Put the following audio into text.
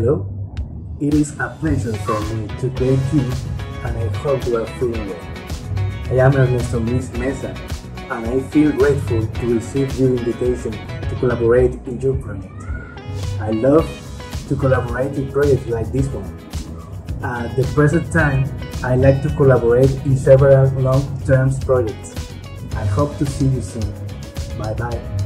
Hello, it is a pleasure for me to greet you and I hope you are feeling well. I am Ernesto Luis Mesa and I feel grateful to receive your invitation to collaborate in your project. I love to collaborate in projects like this one. At the present time, I like to collaborate in several long-term projects. I hope to see you soon. Bye bye.